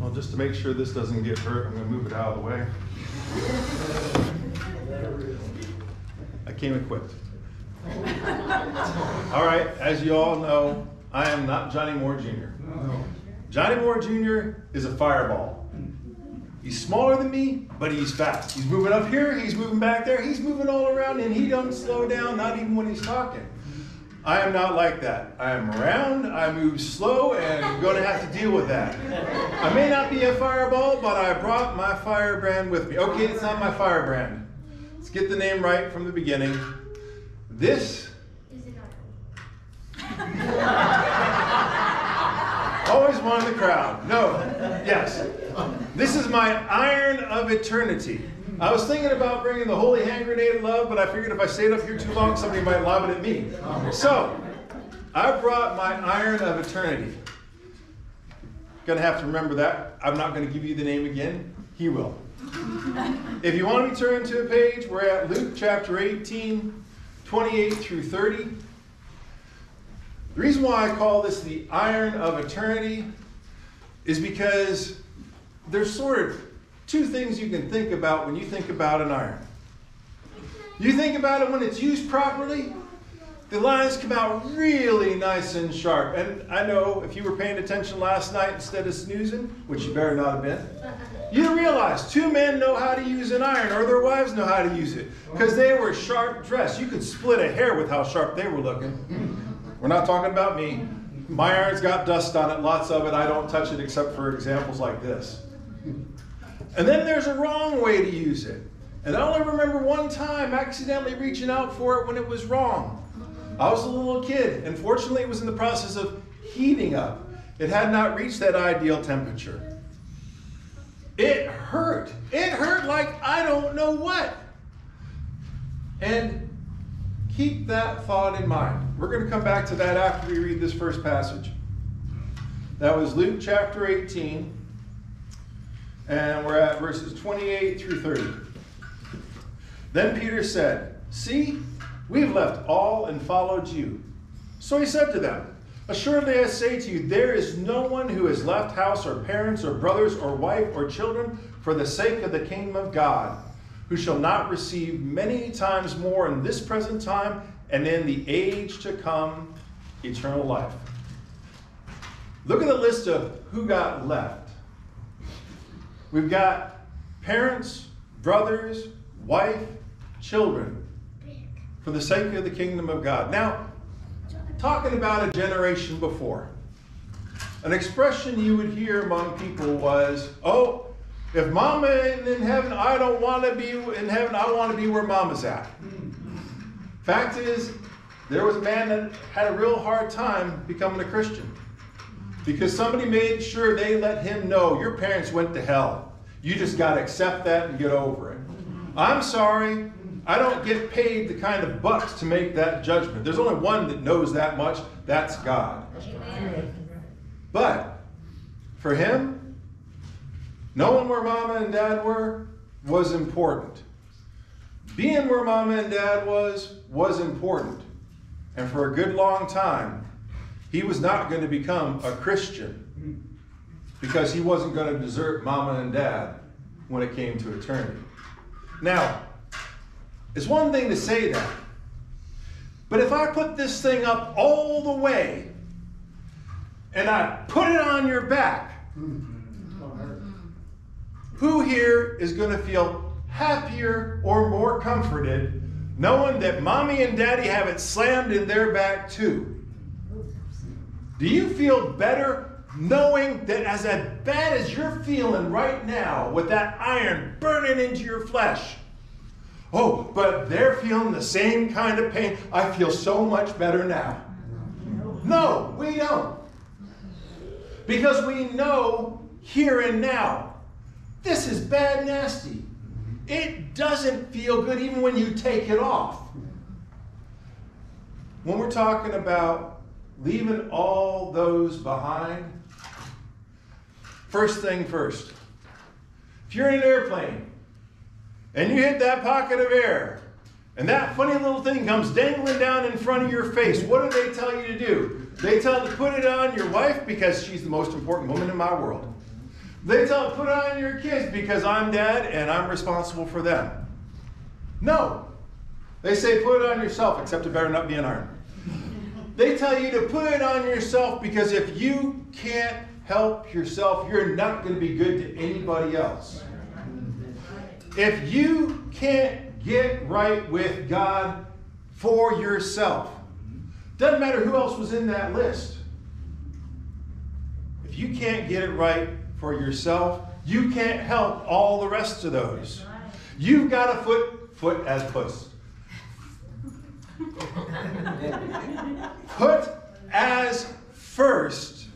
Well, just to make sure this doesn't get hurt, I'm going to move it out of the way. I came equipped. all right, as you all know, I am not Johnny Moore Jr. Johnny Moore Jr. is a fireball. He's smaller than me, but he's fast. He's moving up here, he's moving back there, he's moving all around, and he doesn't slow down, not even when he's talking. I am not like that. I am round, I move slow, and I'm going to have to deal with that. I may not be a fireball, but I brought my firebrand with me. Okay, it's not my firebrand. Let's get the name right from the beginning. This. Is Iron. Always one in the crowd. No. Yes. This is my iron of eternity. I was thinking about bringing the holy hand grenade of love, but I figured if I stayed up here too long, somebody might lob it at me. So, I brought my iron of eternity. Gonna have to remember that. I'm not gonna give you the name again. He will. if you want to turn to a page, we're at Luke chapter 18, 28 through 30. The reason why I call this the iron of eternity is because there's sort of two things you can think about when you think about an iron. You think about it when it's used properly, the lines come out really nice and sharp. And I know if you were paying attention last night instead of snoozing, which you better not have been, you realize two men know how to use an iron, or their wives know how to use it, because they were sharp dressed. You could split a hair with how sharp they were looking. We're not talking about me. My iron's got dust on it, lots of it. I don't touch it except for examples like this. And then there's a wrong way to use it. And I only remember one time accidentally reaching out for it when it was wrong. I was a little kid, and fortunately, it was in the process of heating up. It had not reached that ideal temperature. It hurt. It hurt like I don't know what. And keep that thought in mind. We're going to come back to that after we read this first passage. That was Luke chapter 18, and we're at verses 28 through 30. Then Peter said, See, we've left all and followed you. So he said to them, Assuredly I say to you, there is no one who has left house or parents or brothers or wife or children for the sake of the kingdom of God, who shall not receive many times more in this present time and in the age to come eternal life. Look at the list of who got left. We've got parents, brothers, wife, children for the sake of the kingdom of God. Now, talking about a generation before, an expression you would hear among people was, oh, if mama ain't in heaven, I don't want to be in heaven, I want to be where mama's at. Fact is, there was a man that had a real hard time becoming a Christian because somebody made sure they let him know your parents went to hell. You just got to accept that and get over it. I'm sorry, I don't get paid the kind of bucks to make that judgment. There's only one that knows that much that's God. But for him, knowing where mama and dad were was important. Being where mama and dad was was important. And for a good long time, he was not going to become a Christian because he wasn't going to desert mama and dad when it came to eternity. Now, it's one thing to say that, but if I put this thing up all the way and I put it on your back, who here is going to feel happier or more comforted knowing that mommy and daddy have it slammed in their back too? Do you feel better knowing that as bad as you're feeling right now with that iron burning into your flesh? Oh, but they're feeling the same kind of pain. I feel so much better now. No, we don't. Because we know here and now, this is bad nasty. It doesn't feel good even when you take it off. When we're talking about leaving all those behind, first thing first. If you're in an airplane and you hit that pocket of air and that funny little thing comes dangling down in front of your face, what do they tell you to do? They tell you to put it on your wife because she's the most important woman in my world. They tell put it on your kids because I'm dad and I'm responsible for them. No. They say put it on yourself, except it better not be an iron. They tell you to put it on yourself because if you can't help yourself, you're not going to be good to anybody else. If you can't get right with God for yourself, doesn't matter who else was in that list. If you can't get it right for yourself, you can't help all the rest of those. You've got a foot, foot as puss. Put as first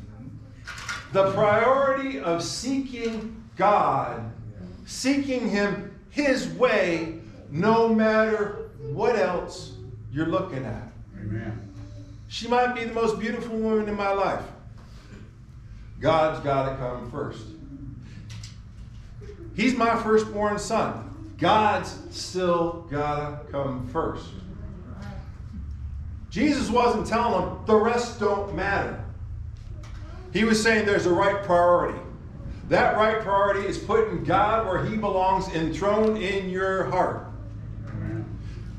the priority of seeking God, seeking Him His way, no matter what else you're looking at. Amen. She might be the most beautiful woman in my life. God's got to come first. He's my firstborn son. God's still got to come first. Jesus wasn't telling them the rest don't matter. He was saying there's a right priority. That right priority is putting God where he belongs enthroned in your heart.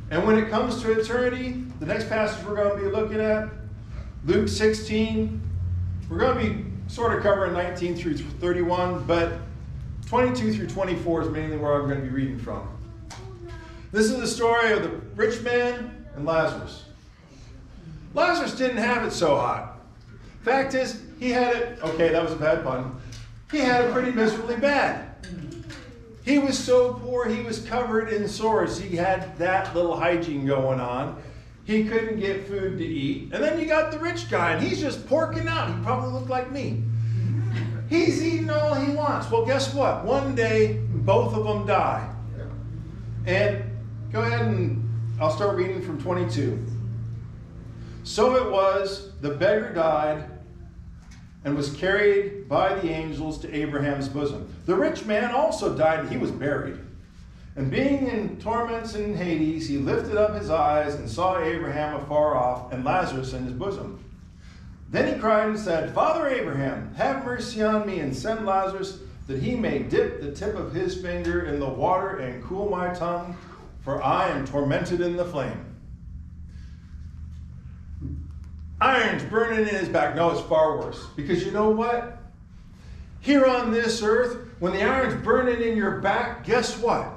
And when it comes to eternity, the next passage we're going to be looking at, Luke 16, we're going to be sort of covering 19 through 31, but 22 through 24 is mainly where I'm going to be reading from. This is the story of the rich man and Lazarus. Lazarus didn't have it so hot. Fact is, he had it, okay, that was a bad pun. He had it pretty miserably bad. He was so poor, he was covered in sores. He had that little hygiene going on. He couldn't get food to eat. And then you got the rich guy, and he's just porking out. He probably looked like me. He's eating all he wants. Well, guess what? One day, both of them die. And go ahead and I'll start reading from 22. So it was, the beggar died and was carried by the angels to Abraham's bosom. The rich man also died, and he was buried. And being in torments in Hades, he lifted up his eyes and saw Abraham afar off and Lazarus in his bosom. Then he cried and said, Father Abraham, have mercy on me and send Lazarus that he may dip the tip of his finger in the water and cool my tongue, for I am tormented in the flame. Iron's burning in his back. No, it's far worse. Because you know what? Here on this earth, when the iron's burning in your back, guess what?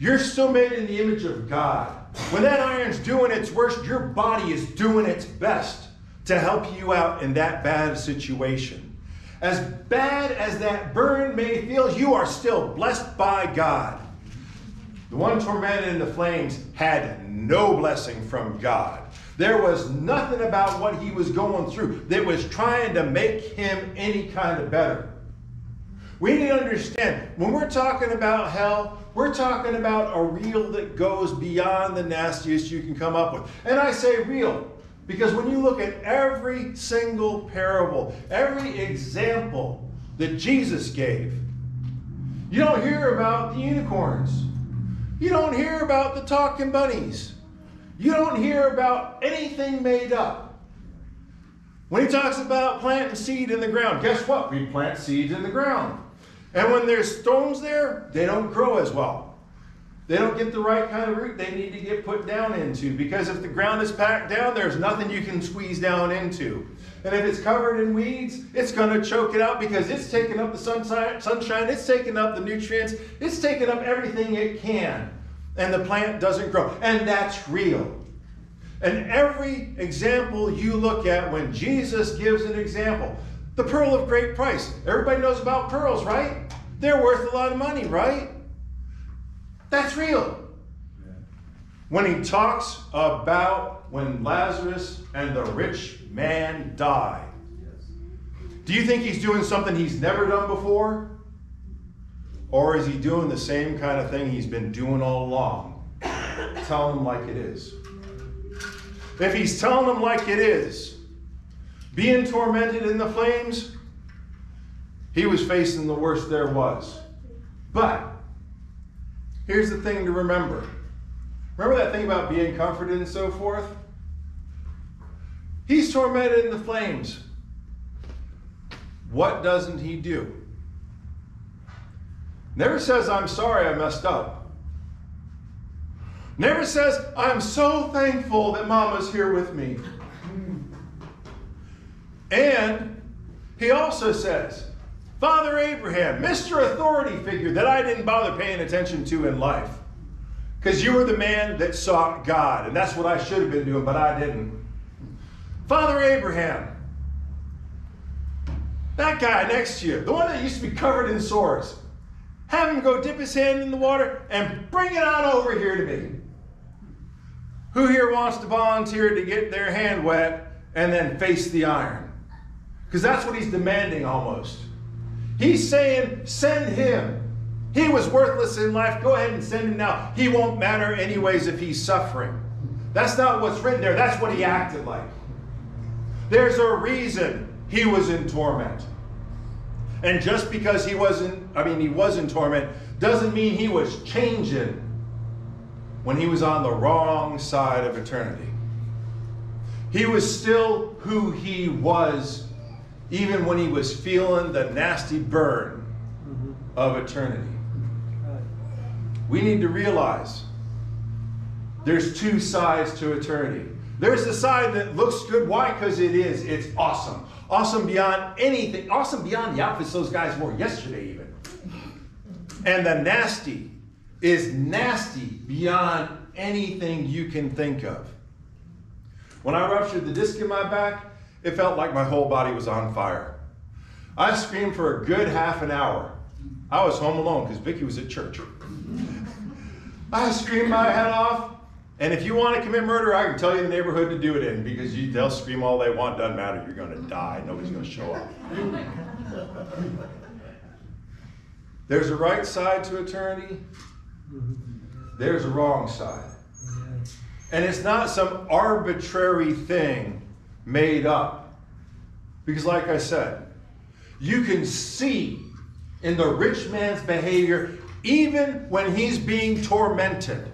You're still made in the image of God. When that iron's doing its worst, your body is doing its best to help you out in that bad situation. As bad as that burn may feel, you are still blessed by God. The one tormented in the flames had no blessing from God. There was nothing about what he was going through that was trying to make him any kind of better. We need to understand when we're talking about hell, we're talking about a real that goes beyond the nastiest you can come up with. And I say real because when you look at every single parable, every example that Jesus gave, you don't hear about the unicorns. You don't hear about the talking bunnies. You don't hear about anything made up. When he talks about planting seed in the ground, guess what? We plant seeds in the ground. And when there's stones there, they don't grow as well. They don't get the right kind of root they need to get put down into because if the ground is packed down, there's nothing you can squeeze down into. And if it's covered in weeds, it's going to choke it out because it's taking up the sunshine, it's taking up the nutrients, it's taking up everything it can and the plant doesn't grow. And that's real. And every example you look at when Jesus gives an example, the pearl of great price. Everybody knows about pearls, right? They're worth a lot of money, right? That's real. When he talks about when Lazarus and the rich man died, do you think he's doing something he's never done before? Or is he doing the same kind of thing he's been doing all along? Tell him like it is. If he's telling them like it is, being tormented in the flames, he was facing the worst there was. But here's the thing to remember. Remember that thing about being comforted and so forth? He's tormented in the flames. What doesn't he do? Never says, I'm sorry I messed up. Never says, I'm so thankful that mama's here with me. And he also says, Father Abraham, Mr. Authority figure that I didn't bother paying attention to in life. Because you were the man that sought God, and that's what I should have been doing, but I didn't. Father Abraham, that guy next to you, the one that used to be covered in sores, have him go dip his hand in the water and bring it on over here to me. Who here wants to volunteer to get their hand wet and then face the iron? Because that's what he's demanding almost. He's saying, send him. He was worthless in life. Go ahead and send him now. He won't matter anyways if he's suffering. That's not what's written there. That's what he acted like. There's a reason he was in torment. And just because he wasn't, I mean, he was in torment, doesn't mean he was changing when he was on the wrong side of eternity. He was still who he was even when he was feeling the nasty burn mm-hmm. of eternity. We need to realize there's two sides to eternity. There's the side that looks good. Why? Because it is. It's awesome. Awesome beyond anything. Awesome beyond the outfits those guys wore yesterday, even. And the nasty is nasty beyond anything you can think of. When I ruptured the disc in my back, it felt like my whole body was on fire. I screamed for a good half an hour. I was home alone because Vicky was at church. I screamed my head off. And if you want to commit murder, I can tell you the neighborhood to do it in because you, they'll scream all they want. Doesn't matter. You're going to die. Nobody's going to show up. There's a right side to eternity. There's a wrong side. And it's not some arbitrary thing made up. Because, like I said, you can see in the rich man's behavior, even when he's being tormented.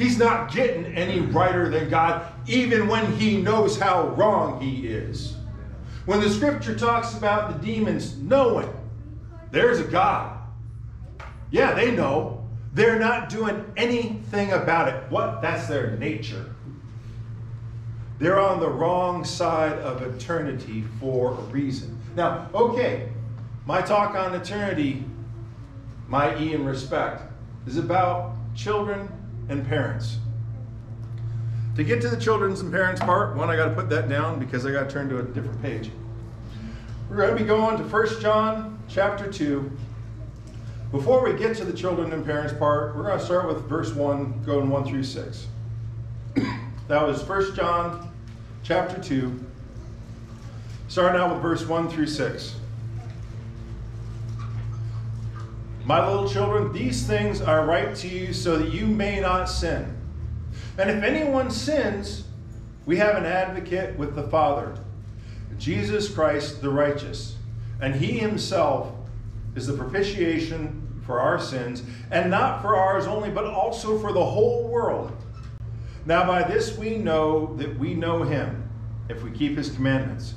He's not getting any righter than God, even when he knows how wrong he is. When the scripture talks about the demons knowing there's a God, yeah, they know. They're not doing anything about it. What? That's their nature. They're on the wrong side of eternity for a reason. Now, okay, my talk on eternity, my E in respect, is about children and parents. To get to the children's and parents part, one, I got to put that down because I got to turn to a different page. We're going to be going to 1 John chapter 2. Before we get to the children and parents part, we're going to start with verse 1, going 1 through 6. that was 1 John chapter 2, starting out with verse 1 through 6. My little children, these things I write to you so that you may not sin. And if anyone sins, we have an advocate with the Father, Jesus Christ the righteous. And he himself is the propitiation for our sins, and not for ours only, but also for the whole world. Now, by this we know that we know him, if we keep his commandments.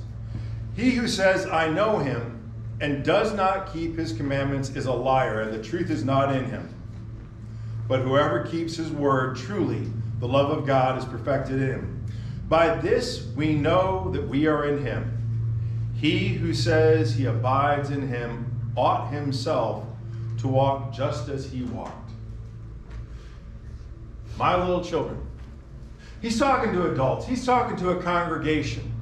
He who says, I know him, and does not keep his commandments is a liar, and the truth is not in him. But whoever keeps his word, truly, the love of God is perfected in him. By this we know that we are in him. He who says he abides in him ought himself to walk just as he walked. My little children, He's talking to adults, he's talking to a congregation.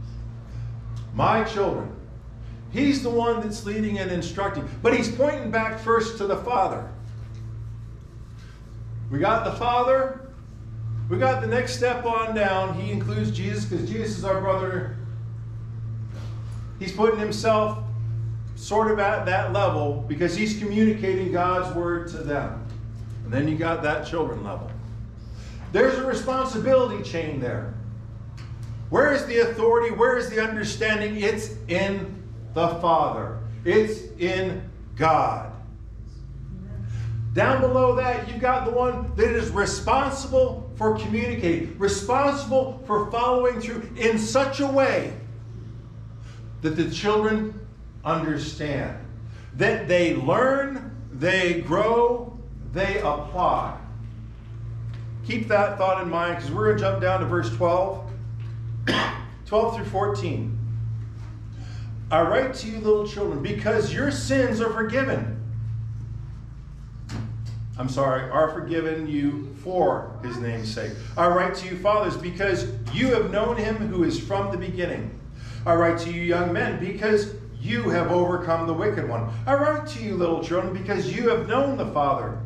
My children. He's the one that's leading and instructing. But he's pointing back first to the Father. We got the Father. We got the next step on down. He includes Jesus because Jesus is our brother. He's putting himself sort of at that level because he's communicating God's word to them. And then you got that children level. There's a responsibility chain there. Where is the authority? Where is the understanding? It's in the Father, it's in God. Down below that, you've got the one that is responsible for communicating, responsible for following through in such a way that the children understand, that they learn they grow, they apply. Keep that thought in mind because we're going to jump down to verse 12. 12 through 14. I write to you, little children, because your sins are forgiven. I'm sorry, are forgiven you for his name's sake. I write to you, fathers, because you have known him who is from the beginning. I write to you, young men, because you have overcome the wicked one. I write to you, little children, because you have known the Father.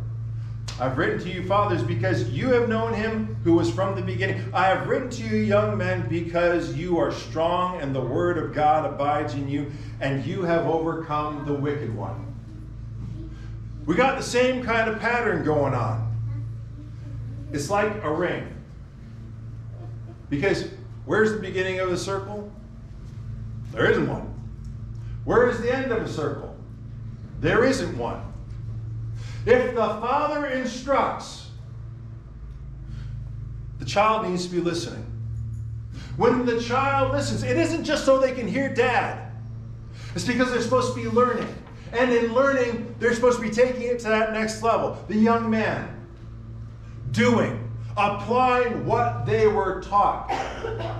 I've written to you, fathers, because you have known him who was from the beginning. I have written to you, young men, because you are strong and the word of God abides in you, and you have overcome the wicked one. We got the same kind of pattern going on. It's like a ring. Because where's the beginning of a circle? There isn't one. Where is the end of a circle? There isn't one. If the father instructs, the child needs to be listening. When the child listens, it isn't just so they can hear dad, it's because they're supposed to be learning. And in learning, they're supposed to be taking it to that next level. The young man doing, applying what they were taught.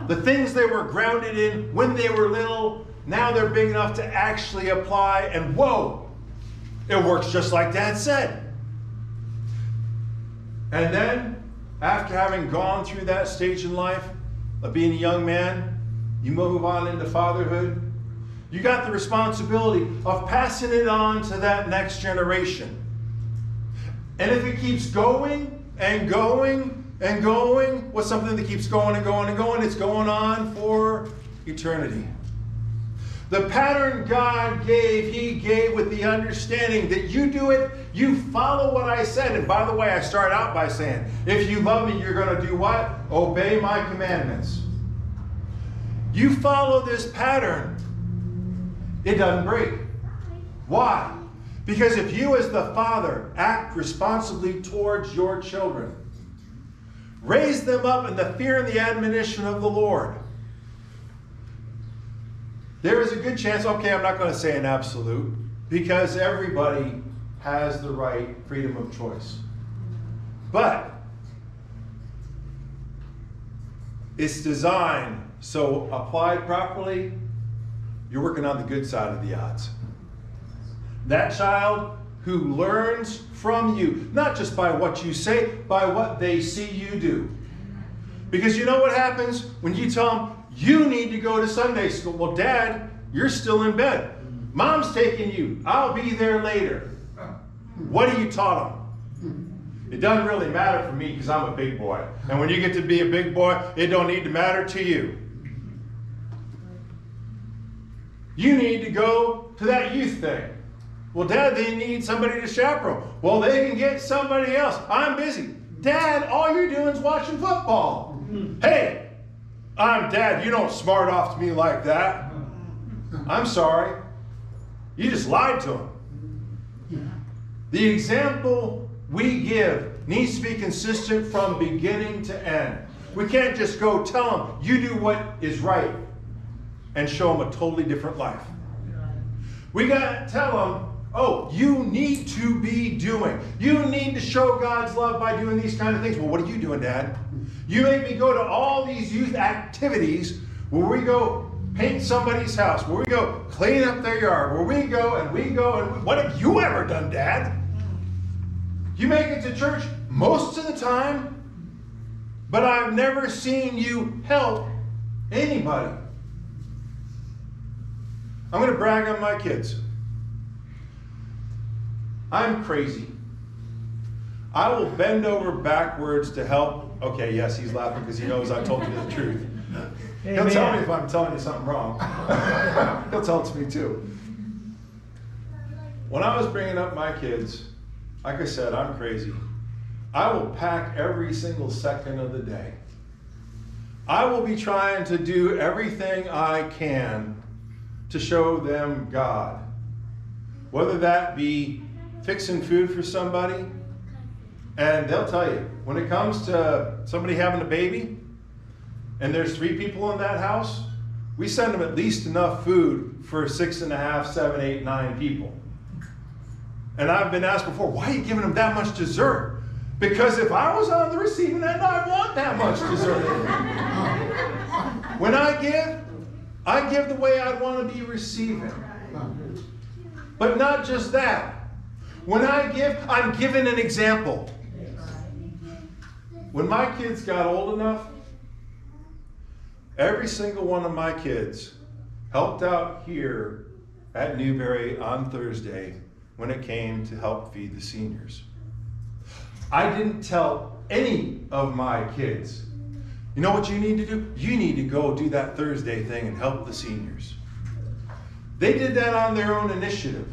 The things they were grounded in when they were little, now they're big enough to actually apply, and whoa, it works just like Dad said. And then, after having gone through that stage in life of being a young man, you move on into fatherhood. You got the responsibility of passing it on to that next generation. And if it keeps going and going and going, what's something that keeps going and going and going? It's going on for eternity. The pattern God gave, He gave with the understanding that you do it, you follow what I said. And by the way, I start out by saying, if you love me, you're going to do what? Obey my commandments. You follow this pattern, it doesn't break. Why? Because if you, as the father, act responsibly towards your children, raise them up in the fear and the admonition of the Lord there is a good chance, okay, I'm not going to say an absolute, because everybody has the right freedom of choice. But it's designed so applied properly, you're working on the good side of the odds. That child who learns from you, not just by what you say, by what they see you do. Because you know what happens when you tell them, you need to go to Sunday school. Well, Dad, you're still in bed. Mom's taking you. I'll be there later. What do you taught them? It doesn't really matter for me because I'm a big boy. And when you get to be a big boy, it don't need to matter to you. You need to go to that youth thing. Well, Dad, they need somebody to chaperone. Well, they can get somebody else. I'm busy. Dad, all you're doing is watching football. Hey, I'm dad. You don't smart off to me like that. I'm sorry. You just lied to him. The example we give needs to be consistent from beginning to end. We can't just go tell them, you do what is right, and show them a totally different life. We got to tell them, oh, you need to be doing. You need to show God's love by doing these kind of things. Well, what are you doing, Dad? You make me go to all these youth activities where we go paint somebody's house, where we go clean up their yard, where we go and we go and we, what have you ever done, Dad? You make it to church most of the time, but I've never seen you help anybody. I'm going to brag on my kids. I'm crazy. I will bend over backwards to help Okay, yes, he's laughing because he knows I've told you the truth. He'll tell me if I'm telling you something wrong. He'll tell it to me too. When I was bringing up my kids, like I said, I'm crazy. I will pack every single second of the day. I will be trying to do everything I can to show them God. Whether that be fixing food for somebody, and they'll tell you, when it comes to somebody having a baby, and there's three people in that house, we send them at least enough food for six and a half, seven, eight, nine people. And I've been asked before, why are you giving them that much dessert? Because if I was on the receiving end, I want that much dessert. when I give, I give the way I'd want to be receiving. But not just that. When I give, I'm giving an example. When my kids got old enough, every single one of my kids helped out here at Newberry on Thursday when it came to help feed the seniors. I didn't tell any of my kids, you know what you need to do? You need to go do that Thursday thing and help the seniors. They did that on their own initiative.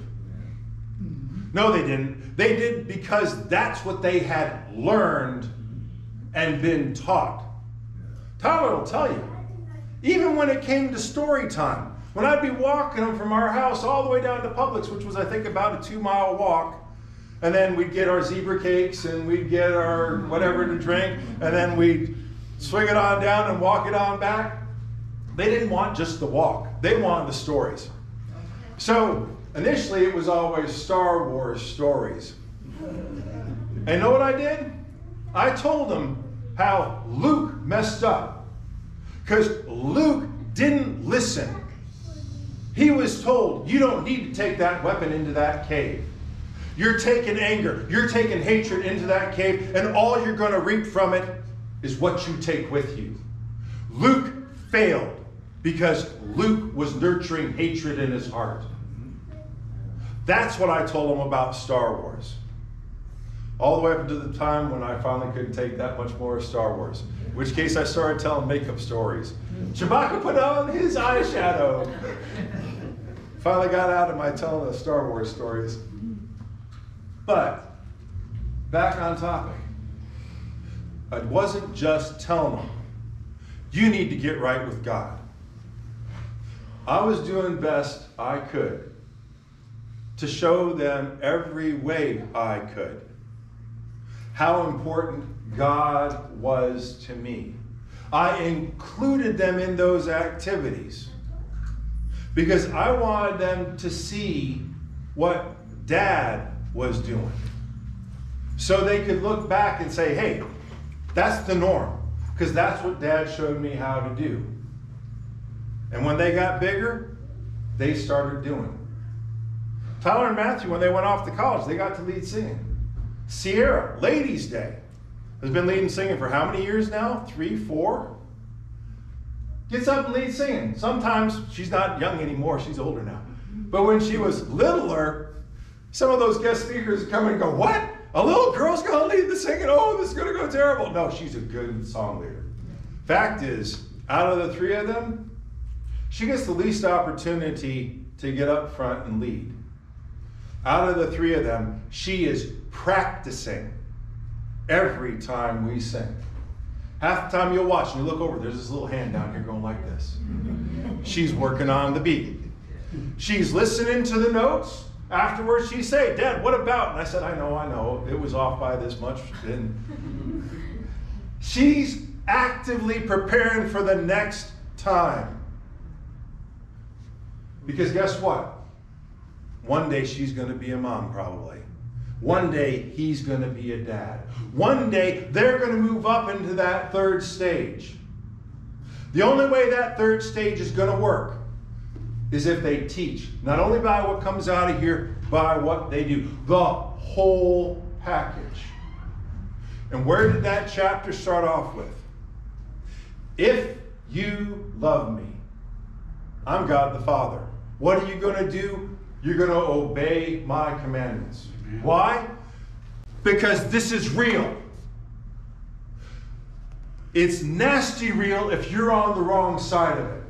No, they didn't. They did because that's what they had learned and been taught. Tyler will tell you, even when it came to story time, when I'd be walking them from our house all the way down to Publix, which was, I think, about a two mile walk, and then we'd get our zebra cakes and we'd get our whatever to drink, and then we'd swing it on down and walk it on back. They didn't want just the walk, they wanted the stories. So initially it was always Star Wars stories. And know what I did? I told them how Luke messed up. Because Luke didn't listen. He was told, you don't need to take that weapon into that cave. You're taking anger, you're taking hatred into that cave, and all you're going to reap from it is what you take with you. Luke failed because Luke was nurturing hatred in his heart. That's what I told him about Star Wars. All the way up to the time when I finally couldn't take that much more of Star Wars. In which case I started telling makeup stories. Chewbacca put on his eyeshadow. finally got out of my telling the Star Wars stories. But back on topic. I wasn't just telling them, you need to get right with God. I was doing best I could to show them every way I could how important God was to me. I included them in those activities because I wanted them to see what dad was doing. So they could look back and say, hey, that's the norm, because that's what dad showed me how to do. And when they got bigger, they started doing. Tyler and Matthew, when they went off to college, they got to lead singing. Sierra, Ladies' Day, has been leading singing for how many years now? Three, four? Gets up and leads singing. Sometimes she's not young anymore, she's older now. But when she was littler, some of those guest speakers come and go, What? A little girl's to lead the singing? Oh, this is going to go terrible. No, she's a good song leader. Fact is, out of the three of them, she gets the least opportunity to get up front and lead. Out of the three of them, she is practicing every time we sing. Half the time you'll watch and you look over, there's this little hand down here going like this. She's working on the beat. She's listening to the notes. Afterwards, she say, Dad, what about? And I said, I know, I know. It was off by this much. And she's actively preparing for the next time. Because guess what? One day she's going to be a mom, probably. One day he's going to be a dad. One day they're going to move up into that third stage. The only way that third stage is going to work is if they teach, not only by what comes out of here, by what they do. The whole package. And where did that chapter start off with? If you love me, I'm God the Father. What are you going to do? You're going to obey my commandments. Why? Because this is real. It's nasty real if you're on the wrong side of it.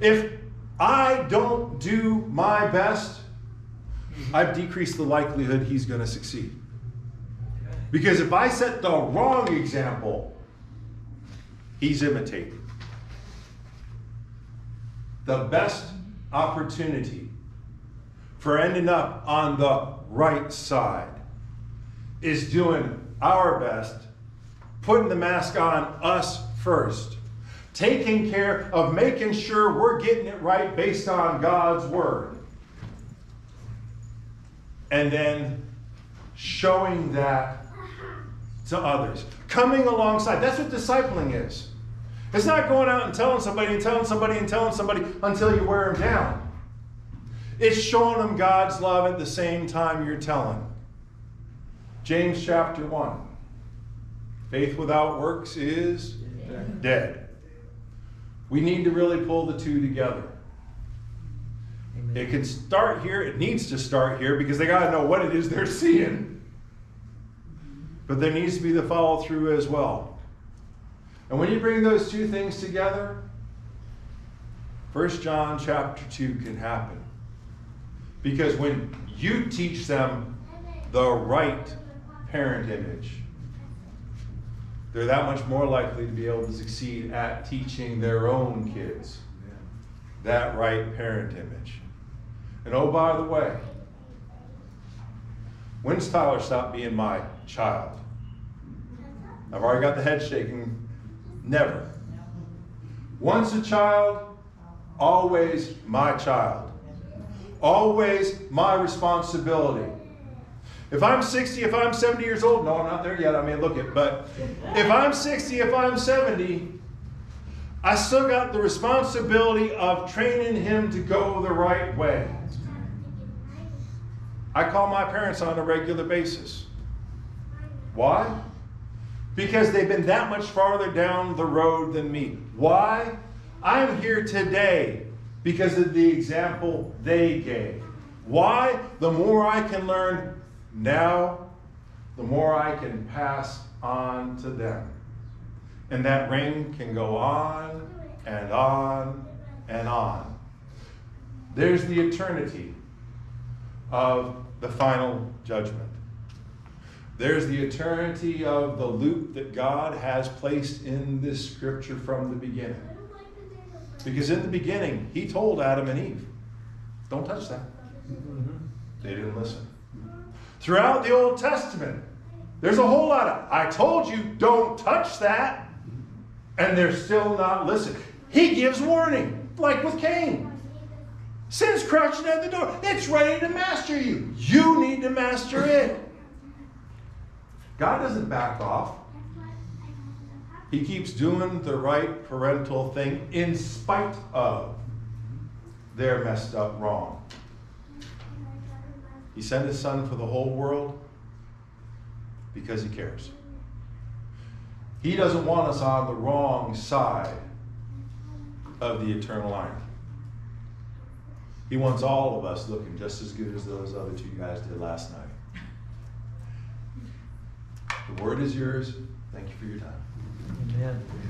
If I don't do my best, I've decreased the likelihood he's going to succeed. Because if I set the wrong example, he's imitating. The best opportunity for ending up on the right side is doing our best, putting the mask on us first taking care of making sure we're getting it right based on God's Word. and then showing that to others. Coming alongside. That's what discipling is. It's not going out and telling somebody and telling somebody and telling somebody until you wear them down. It's showing them God's love at the same time you're telling. James chapter 1. Faith without works is dead. dead. We need to really pull the two together. Amen. It can start here, it needs to start here because they got to know what it is they're seeing. But there needs to be the follow through as well. And when you bring those two things together, 1 John chapter 2 can happen. Because when you teach them the right parent image, they're that much more likely to be able to succeed at teaching their own kids that right parent image. And oh, by the way, when's Tyler stop being my child? I've already got the head shaking. Never. Once a child, always my child. Always my responsibility. If I'm 60, if I'm 70 years old, no, I'm not there yet. I may look it, but if I'm 60, if I'm 70, I still got the responsibility of training him to go the right way. I call my parents on a regular basis. Why? Because they've been that much farther down the road than me. Why? I'm here today because of the example they gave. Why? The more I can learn now, the more I can pass on to them. And that ring can go on and on and on. There's the eternity of the final judgment. There's the eternity of the loop that God has placed in this scripture from the beginning. Because in the beginning, He told Adam and Eve, don't touch that. They didn't listen. Throughout the Old Testament, there's a whole lot of, I told you, don't touch that. And they're still not listening. He gives warning, like with Cain. Sin's crouching at the door. It's ready to master you. You need to master it. God doesn't back off. He keeps doing the right parental thing in spite of their messed up wrong. He sent his son for the whole world because he cares. He doesn't want us on the wrong side of the eternal iron. He wants all of us looking just as good as those other two guys did last night. The word is yours. Thank you for your time. Amen.